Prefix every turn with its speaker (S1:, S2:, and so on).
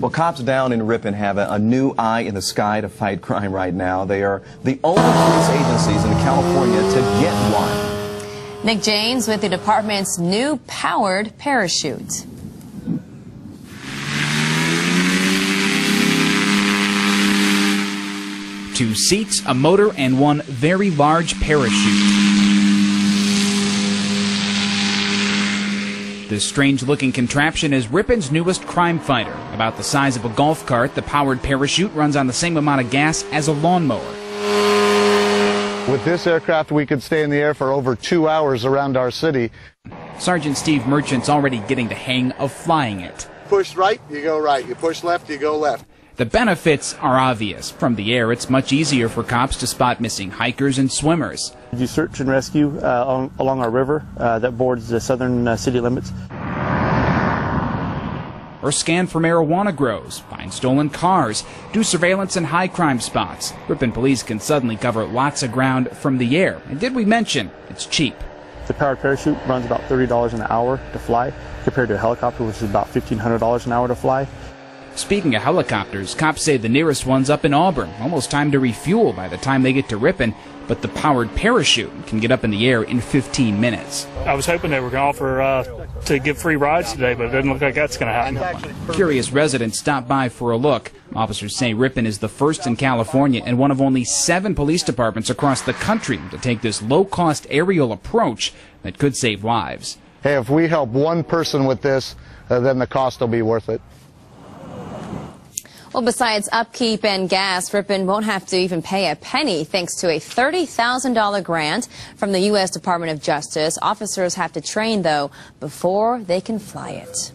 S1: Well, cops down in Ripon have a, a, new eye in the sky to fight crime right now. They are the only police agencies in California to get one.
S2: Nick James with the department's new powered parachute.
S3: Two seats, a motor, and one very large parachute. This strange looking contraption is Ripon's newest crime fighter. About the size of a golf cart, the powered parachute runs on the same amount of gas as a lawnmower.
S4: With this aircraft, we could stay in the air for over two hours around our city.
S3: Sergeant Steve Merchant's already getting the hang of flying it.
S5: Push right, you go right. You push left, you go left.
S3: The benefits are obvious. From the air, it's much easier for cops to spot missing hikers and swimmers.
S6: Do search and rescue uh, on, along our river uh, that bords the southern uh, city limits.
S3: Or scan for marijuana grows, find stolen cars, do surveillance in high crime spots. Ripon police can suddenly cover lots of ground from the air. And did we mention it's cheap?
S6: The powered parachute runs about $30 an hour to fly compared to a helicopter, which is about $1,500 an hour to fly.
S3: Speaking of helicopters, cops say the nearest one's up in Auburn, almost time to refuel by the time they get to Ripon, but the powered parachute can get up in the air in 15 minutes.
S7: I was hoping they were going to offer uh, to give free rides today, but it doesn't look like that's going to happen.
S3: Curious residents stop by for a look. Officers say Ripon is the first in California and one of only seven police departments across the country to take this low-cost aerial approach that could save lives.
S4: Hey, if we help one person with this, uh, then the cost will be worth it.
S2: Well, besides upkeep and gas, Ripon won't have to even pay a penny thanks to a $30,000 grant from the U.S. Department of Justice. Officers have to train, though, before they can fly it.